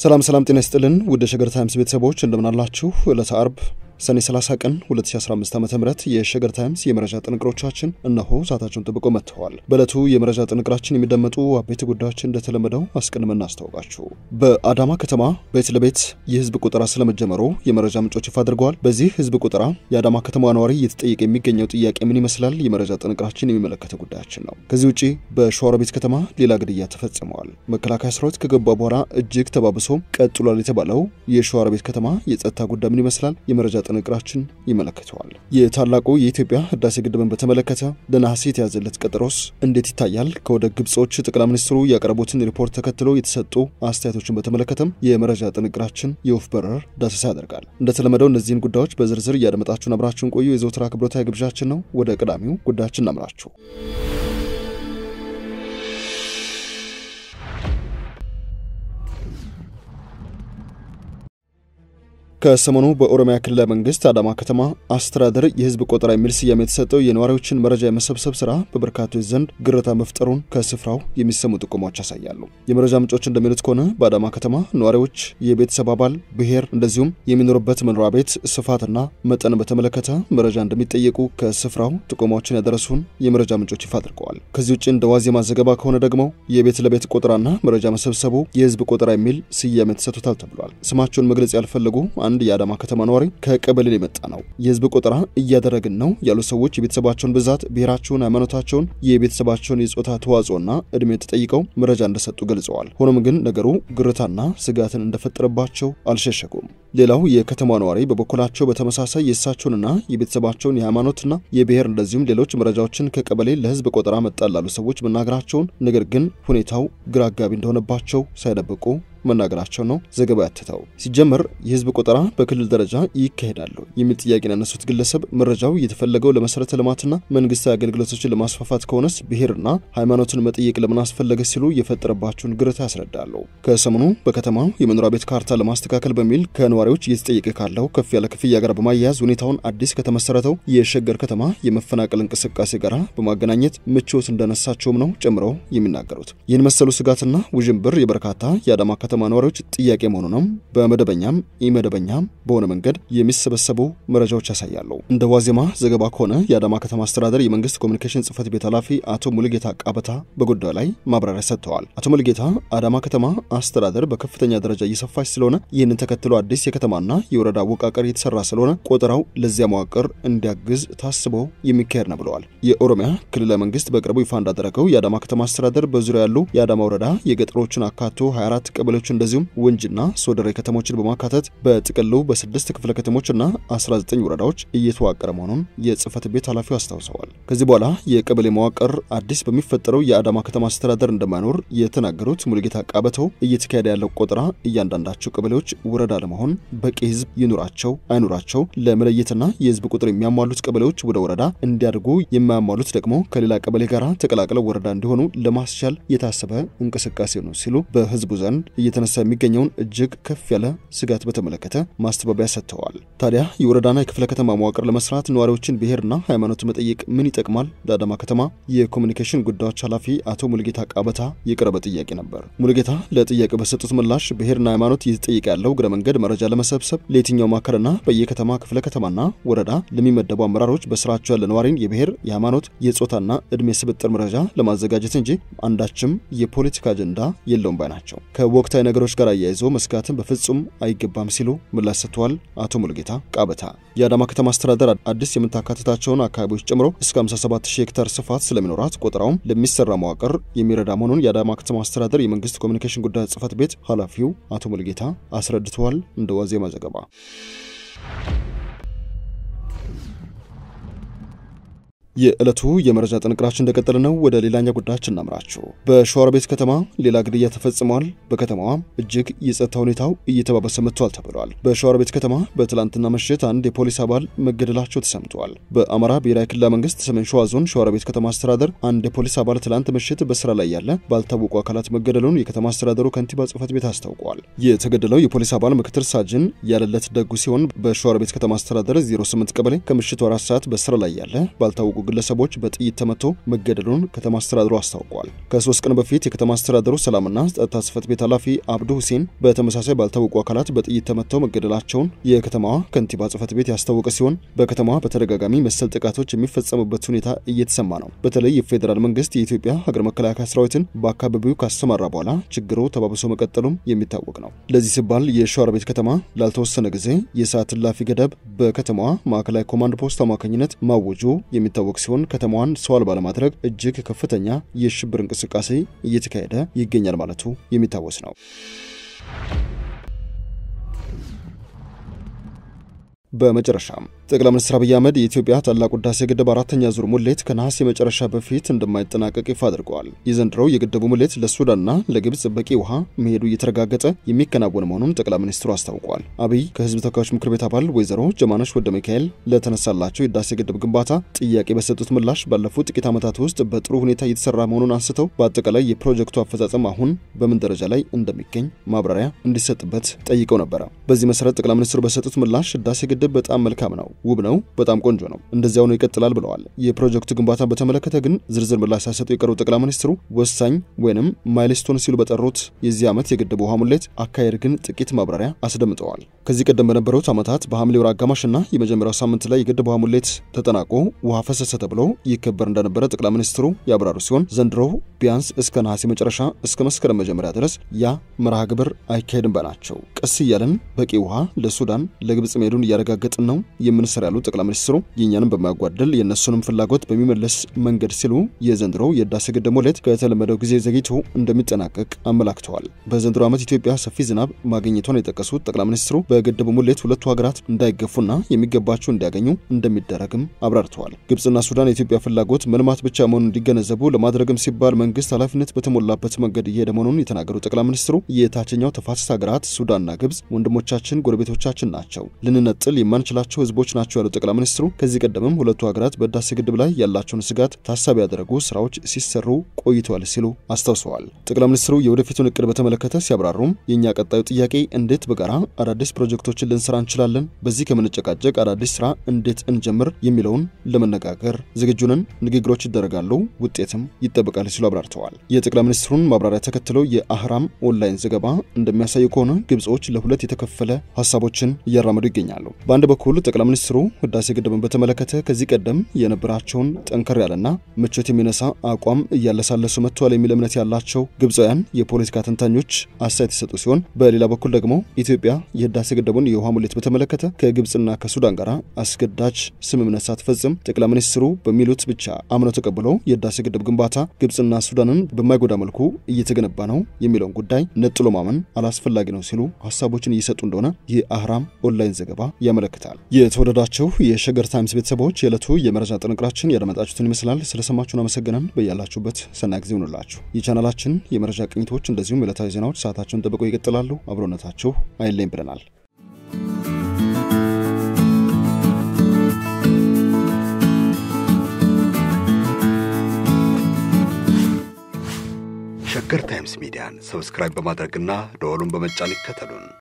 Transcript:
ሰላም ሰላም፣ ጤና ይስጥልን ውድ ሸገር ታይምስ ቤተሰቦች እንደምናላችሁ። ዕለተ አርብ ሰኔ 30 ቀን 2015 ዓ ም የሸገር ታይምስ የመረጃ ጥንቅሮቻችን እነሆ ሰዓታቸውን ጠብቀው መጥተዋል። በዕለቱ የመረጃ ጥንቅራችን የሚደመጡ አበይት ጉዳዮችን እንደተለመደው አስቀድመን እናስታውቃችሁ። በአዳማ ከተማ ቤት ለቤት የህዝብ ቆጠራ ስለመጀመሩ የመረጃ ምንጮች ይፋ አድርገዋል። በዚህ ህዝብ ቆጠራ የአዳማ ከተማ ነዋሪ እየተጠየቀ የሚገኘው ጥያቄ ምን ይመስላል? የመረጃ ጥንቅራችን የሚመለከተው ጉዳያችን ነው። ከዚህ ውጭ በሸዋሮቢት ከተማ ሌላ ግድያ ተፈጽመዋል። መከላከያ ሰራዊት ከገባ በኋላ እጅግ ተባብሶ ቀጥሏል የተባለው የሸዋሮቢት ከተማ የጸጥታ ጉዳይ ምን ይመስላል? የመረጃ ጥንቅራችን ይመለከተዋል። የታላቁ የኢትዮጵያ ህዳሴ ግድብን በተመለከተ ለነሐሴ የተያዘለት ቀጠሮስ እንዴት ይታያል? ከወደ ግብጾች ጠቅላይ ሚኒስትሩ ያቀረቡትን ሪፖርት ተከትሎ የተሰጡ አስተያየቶችን በተመለከተም የመረጃ ጥንቅራችን የወፍ በረር ዳሰሳ ያደርጋል። እንደተለመደው እነዚህን ጉዳዮች በዝርዝር እያደመጣችሁን አብራችሁን ቆዩ የዘወትር አክብሮታዊ ግብዣችን ነው። ወደ ቀዳሚው ጉዳያችን እናምራችሁ። ከሰሞኑ በኦሮሚያ ክልላዊ መንግስት አዳማ ከተማ አስተዳደር የህዝብ ቆጠራ የሚል ስያሜ የተሰጠው የነዋሪዎችን መረጃ የመሰብሰብ ስራ በበርካቶች ዘንድ ግርታ መፍጠሩን ከስፍራው የሚሰሙ ጥቆማዎች ያሳያሉ። የመረጃ ምንጮች እንደሚሉት ከሆነ በአዳማ ከተማ ነዋሪዎች የቤተሰብ አባል፣ ብሔር እንደዚሁም የሚኖሩበት መኖሪያ ቤት ስፋትና መጠን በተመለከተ መረጃ እንደሚጠየቁ ከስፍራው ጥቆማዎችን ያደረሱን የመረጃ ምንጮች ይፋ አድርገዋል። ከዚህ ውጭ እንደ ዋዜማ ዘገባ ከሆነ ደግሞ የቤት ለቤት ቆጠራና መረጃ መሰብሰቡ የህዝብ ቆጠራ የሚል ስያሜ ተሰጥቶታል ተብሏል። ስማቸውን መግለጽ ያልፈለጉ አንድ የአዳማ ከተማ ነዋሪ ከቀበሌ የመጣ ነው። የህዝብ ቆጠራ እያደረግን ነው ያሉ ሰዎች የቤተሰባቸውን ብዛት፣ ብሔራቸውን፣ ሃይማኖታቸውን፣ የቤተሰባቸውን የጾታ ተዋጽኦና እድሜ ተጠይቀው መረጃ እንደሰጡ ገልጸዋል። ሆኖም ግን ነገሩ ግርታና ስጋትን እንደፈጠረባቸው አልሸሸጉም። ሌላው የከተማ ነዋሪ በበኩላቸው በተመሳሳይ የእሳቸውንና የቤተሰባቸውን የሃይማኖትና የብሔር እንደዚሁም ሌሎች መረጃዎችን ከቀበሌ ለህዝብ ቆጠራ መጣል ላሉ ሰዎች መናገራቸውን ነገር ግን ሁኔታው ግራ አጋቢ እንደሆነባቸው ሳይደብቁ መናገራቸው ነው ዘገባ ያትተው። ሲጀመር የህዝብ ቆጠራ በክልል ደረጃ ይካሄዳሉ የሚል ጥያቄን ያነሱት ግለሰብ መረጃው የተፈለገው ለመሰረተ ልማትና መንግስታዊ አገልግሎቶችን ለማስፋፋት ከሆነስ ብሔርና ሃይማኖትን መጠየቅ ለምን አስፈለገ ሲሉ የፈጠረባቸውን ግርታ ያስረዳሉ። ከሰሞኑ በከተማው የመኖሪያ ቤት ካርታ ለማስተካከል በሚል ከነዋሪዎች እየተጠየቀ ካለው ከፍ ያለ ክፍያ ጋር በማያያዝ ሁኔታውን አዲስ ከተመሰረተው የሸገር ከተማ የመፈናቀል እንቅስቃሴ ጋር በማገናኘት ምቾት እንደነሳቸውም ነው ጨምረው የሚናገሩት። ይህን መሰሉ ስጋትና ውዥንብር የበርካታ የአዳማ ከተማ ነዋሪዎች ጥያቄ መሆኑንም በመደበኛም ኢመደበኛም በሆነ መንገድ የሚሰበሰቡ መረጃዎች ያሳያሉ። እንደ ዋዜማ ዘገባ ከሆነ የአዳማ ከተማ አስተዳደር የመንግስት ኮሚኒኬሽን ጽህፈት ቤት ኃላፊ አቶ ሙሉጌታ ቃበታ በጉዳዩ ላይ ማብራሪያ ሰጥተዋል። አቶ ሙሉጌታ አዳማ ከተማ አስተዳደር በከፍተኛ ደረጃ እየሰፋች ስለሆነ ይህንን ተከትሎ አዲስ የከተማና የወረዳ አወቃቀር የተሰራ ስለሆነ ቆጠራው ለዚያ መዋቅር እንዲያግዝ ታስቦ የሚካሄድ ነው ብለዋል። የኦሮሚያ ክልላዊ መንግስት በቅርቡ ይፋ እንዳደረገው የአዳማ ከተማ አስተዳደር በዙሪያ ያሉ የአዳማ ወረዳ የገጠሮችን አካቶ 24 ቀበሌዎች እንደዚሁም ወንጅና ሶደሬ ከተሞችን በማካተት በጥቅሉ በስድስት ክፍለ ከተሞችና 19 ወረዳዎች እየተዋቀረ መሆኑን የጽህፈት ቤት ኃላፊው አስታውሰዋል። ከዚህ በኋላ የቀበሌ መዋቅር አዲስ በሚፈጠረው የአዳማ ከተማ አስተዳደር እንደማይኖር የተናገሩት ሙሉጌታ ቃበተው እየተካሄደ ያለው ቆጠራ እያንዳንዳቸው ቀበሌዎች ወረዳ ለመሆን በቂ ህዝብ ይኑራቸው አይኑራቸው ለመለየትና የህዝብ ቁጥር የሚያሟሉት ቀበሌዎች ወደ ወረዳ እንዲያድጉ የማያሟሉት ደግሞ ከሌላ ቀበሌ ጋር ተቀላቅለው ወረዳ እንዲሆኑ ለማስቻል የታሰበ እንቅስቃሴ ነው ሲሉ በህዝቡ ዘንድ እየተነሳ የሚገኘውን እጅግ ከፍ ያለ ስጋት በተመለከተ ማስተባበያ ሰጥተዋል። ታዲያ የወረዳና የክፍለ ከተማ መዋቅር ለመስራት ነዋሪዎችን ብሔርና ሃይማኖት መጠየቅ ምን ይጠቅማል? ለአዳማ ከተማ የኮሚኒኬሽን ጉዳዮች ኃላፊ አቶ ሙሉጌታ ቃበታ የቀረበ ጥያቄ ነበር። ሙሉጌታ ለጥያቄው በሰጡት ምላሽ ብሔርና ሃይማኖት እየተጠየቀ ያለው እግረ መንገድ መረጃ ለመሰብሰብ ለየትኛው ማዕከልና በየከተማ ክፍለ ከተማና ወረዳ ለሚመደቡ አመራሮች በስራቸው ያለ ነዋሪን የብሔር የሃይማኖት የጾታና እድሜ ስብጥር መረጃ ለማዘጋጀት እንጂ አንዳችም የፖለቲካ አጀንዳ የለውም ባይ ናቸው። ከወቅታዊ ነገሮች ጋር አያይዞ መስጋትን በፍጹም አይገባም ሲሉ ምላሽ ሰጥተዋል። አቶ ሙሉጌታ ቃበታ የአዳማ ከተማ አስተዳደር አዲስ የምታካትታቸውን አካባቢዎች ጨምሮ እስከ 570 ሄክታር ስፋት ስለሚኖራት ቆጠራውም ለሚሰራ መዋቅር የሚረዳ መሆኑን የአዳማ ከተማ አስተዳደር የመንግስት ኮሚኒኬሽን ጉዳዮች ጽህፈት ቤት ኃላፊው አቶ ሙሉጌታ አስረድተዋል። እንደ cewa zai matsa gaba. የዕለቱ የመረጃ ጥንቅራችን እንደቀጠለ ነው። ወደ ሌላኛ ጉዳያችን እናምራችሁ። በሸዋሮቢት ከተማ ሌላ ግድያ ተፈጽሟል። በከተማዋ እጅግ የጸጥታ ሁኔታው እየተባበሰ መጥቷል ተብሏል። በሸዋሮቢት ከተማ በትላንትና ምሽት አንድ የፖሊስ አባል መገደላቸው ተሰምተዋል። በአማራ ብሔራዊ ክልላዊ መንግስት ሰሜን ሸዋ ዞን ሸዋሮቢት ከተማ አስተዳደር አንድ የፖሊስ አባል ትላንት ምሽት በስራ ላይ ያለ ባልታወቁ አካላት መገደሉን የከተማ አስተዳደሩ ከንቲባ ጽህፈት ቤት አስታውቋል። የተገደለው የፖሊስ አባል ምክትል ሳጅን ያለለት ደጉ ሲሆን በሸዋሮቢት ከተማ አስተዳደር 08 ቀበሌ ከምሽቱ አራት ሰዓት በስራ ላይ ያለ ባልታወቁ ግለሰቦች በጥይት ተመቶ መገደሉን ከተማ አስተዳደሩ አስታውቋል። ከሶስት ቀን በፊት የከተማ አስተዳደሩ ሰላምና ጸጥታ ጽሕፈት ቤት ኃላፊ አብዱ ሁሴን በተመሳሳይ ባልታወቁ አካላት በጥይት ተመተው መገደላቸውን የከተማዋ ከንቲባ ጽሕፈት ቤት ያስታወቀ ሲሆን በከተማዋ በተደጋጋሚ መሰል ጥቃቶች የሚፈጸሙበት ሁኔታ እየተሰማ ነው። በተለይ የፌዴራል መንግስት የኢትዮጵያ ሀገር መከላከያ ሰራዊትን በአካባቢው ካሰማራ በኋላ ችግሩ ተባብሶ መቀጠሉም የሚታወቅ ነው። ለዚህ ሲባል የሸዋሮቢት ከተማ ላልተወሰነ ጊዜ የሰዓት እላፊ ገደብ በከተማዋ ማዕከላዊ ኮማንድ ፖስት አማካኝነት ማወጁ የሚታወቅ ሲሆን ከተማዋን ሰው አልባ ለማድረግ እጅግ ከፍተኛ የሽብር እንቅስቃሴ እየተካሄደ ይገኛል ማለቱ የሚታወስ ነው። በመጨረሻም ጠቅላይ ሚኒስትር አብይ አህመድ የኢትዮጵያ ታላቁ ህዳሴ ግድብ አራተኛ ዙር ሙሌት ከነሐሴ መጨረሻ በፊት እንደማይጠናቀቅ ይፋ አድርገዋል። የዘንድሮው የግድቡ ሙሌት ለሱዳንና ለግብጽ በቂ ውሃ መሄዱ እየተረጋገጠ የሚከናወን መሆኑን ጠቅላይ ሚኒስትሩ አስታውቋል። አብይ ከህዝብ ተወካዮች ምክር ቤት አባል ወይዘሮ ጀማነሽ ወደ ሚካኤል ለተነሳላቸው የህዳሴ ግድብ ግንባታ ጥያቄ በሰጡት ምላሽ ባለፉት ጥቂት ዓመታት ውስጥ በጥሩ ሁኔታ እየተሰራ መሆኑን አንስተው በአጠቃላይ የፕሮጀክቱ አፈጻጸም አሁን በምን ደረጃ ላይ እንደሚገኝ ማብራሪያ እንዲሰጥበት ጠይቀው ነበረ። በዚህ መሰረት ጠቅላይ ሚኒስትሩ በሰጡት ምላሽ ህዳሴ ግድብ በጣም መልካም ነው ውብ ነው፣ በጣም ቆንጆ ነው፣ እንደዚያው ነው ይቀጥላል ብለዋል። የፕሮጀክቱ ግንባታ በተመለከተ ግን ዝርዝር ምላሽ ሳይሰጡ የቀሩ ጠቅላይ ሚኒስትሩ ወሳኝ ወይንም milestone ሲሉ በጠሩት የዚህ ዓመት የግድቡ ውሃ ሙሌት አካሄድ ግን ጥቂት ማብራሪያ አስደምጠዋል። ከዚህ ቀደም በነበሩት ዓመታት በሐምሌ ወር አጋማሽና የመጀመሪያው ሳምንት ላይ የግድብ ውሃ ሙሌት ተጠናቆ ውሃ ፈሰሰ ተብሎ ይከበር እንደነበረ ጠቅላይ ሚኒስትሩ ያብራሩ ሲሆን ዘንድሮ ቢያንስ እስከ ነሐሴ መጨረሻ እስከ መስከረም መጀመሪያ ድረስ ያ መርሃ ግብር አይካሄድም ባይ ናቸው። ቀስ እያለን በቂ ውሃ ለሱዳን ለግብጽ መሄዱን እያረጋገጥን ነው የምንሰራ ያሉት ጠቅላይ ሚኒስትሩ የእኛንም በማያጓደል የእነሱንም ፍላጎት በሚመለስ መንገድ ሲሉ የዘንድሮው የህዳሴ ግድብ ሙሌት ከተለመደው ጊዜ ዘግይቶ እንደሚጠናቀቅ አመላክተዋል። በዘንድሮ ዓመት ኢትዮጵያ ሰፊ ዝናብ ማግኘቷን የጠቀሱት ጠቅላይ ሚኒስትሩ በግድቡ ሙሌት ሁለቱ ሀገራት እንዳይገፉና የሚገባቸው እንዲያገኙ እንደሚደረግም አብራርተዋል። ግብጽና ሱዳን የኢትዮጵያ ፍላጎት መልማት ብቻ መሆኑን እንዲገነዘቡ ለማድረግም ሲባል መንግስት ኃላፊነት በተሞላበት መንገድ እየሄደ መሆኑን የተናገሩት ጠቅላይ ሚኒስትሩ የታችኛው ተፋሰስ ሀገራት ሱዳንና ግብጽ ወንድሞቻችን፣ ጎረቤቶቻችን ናቸው ልንነጥል የማንችላቸው ህዝቦች ናቸው ያሉት ጠቅላይ ሚኒስትሩ ከዚህ ቀደምም ሁለቱ ሀገራት በህዳሴ ግድብ ላይ ያላቸውን ስጋት ታሳቢ ያደረጉ ስራዎች ሲሰሩ ቆይተዋል ሲሉ አስታውሰዋል። ጠቅላይ ሚኒስትሩ የወደፊቱን እቅድ በተመለከተ ሲያብራሩም የእኛ ቀጣዩ ጥያቄ እንዴት በጋራ አዳዲስ ፕሮጀክቶችን ልንሰራ እንችላለን፣ በዚህ ከምንጨቃጨቅ አዳዲስ ስራ እንዴት እንጀምር የሚለውን ለመነጋገር ዝግጁ ነን፣ ንግግሮች ይደረጋሉ፣ ውጤትም ይጠበቃል ሲሉ አብራርተዋል። የጠቅላይ ሚኒስትሩን ማብራሪያ ተከትለው የአህራም ኦንላይን ዘገባ እንደሚያሳየው ከሆነ ግብጾች ለሁለት የተከፈለ ሀሳቦችን እያራመዱ ይገኛሉ። በአንድ በኩል ጠቅላይ ሚኒስትሩ ህዳሴ ግድብን በተመለከተ ከዚህ ቀደም የነበራቸውን ጠንከር ያለና ምቾት የሚነሳ አቋም እያለሳለሱ መጥተዋል የሚል እምነት ያላቸው ግብፃውያን የፖለቲካ ተንታኞች አስተያየት የሰጡ ሲሆን፣ በሌላ በኩል ደግሞ ኢትዮጵያ የህዳሴ ግድቡን የውሃ ሙሌት በተመለከተ ከግብፅና ከሱዳን ጋር አስገዳጅ ስምምነት ሳትፈጽም ጠቅላይ ሚኒስትሩ በሚሉት ብቻ አምነው ተቀብለው የህዳሴ ግድብ ግንባታ ግብፅና ሱዳንን በማይጎዳ መልኩ እየተገነባ ነው የሚለውን ጉዳይ ነጥሎ ማመን አላስፈላጊ ነው ሲሉ ሀሳቦችን እየሰጡ እንደሆነ የአህራም ኦንላይን ዘገባ ያመለክታል። የተወደዳችሁ የሸገር ታይምስ ቤተሰቦች የዕለቱ የመረጃ ጥንቅራችን ያደመጣችሁትን ይመስላል። ስለሰማችሁን አመሰግናን። በያላችሁበት ሰናይ ጊዜ ይሁንላችሁ። የቻናላችን የመረጃ ቅኝቶች እንደዚሁም ዕለታዊ ዜናዎች ሰዓታቸውን ጠብቀው ይቀጥላሉ። አብሮነታችሁ አይለየን ብለናል። ሸገር ታይምስ ሚዲያን subscribe በማድረግና ደወሉን በመጫን ይከተሉን።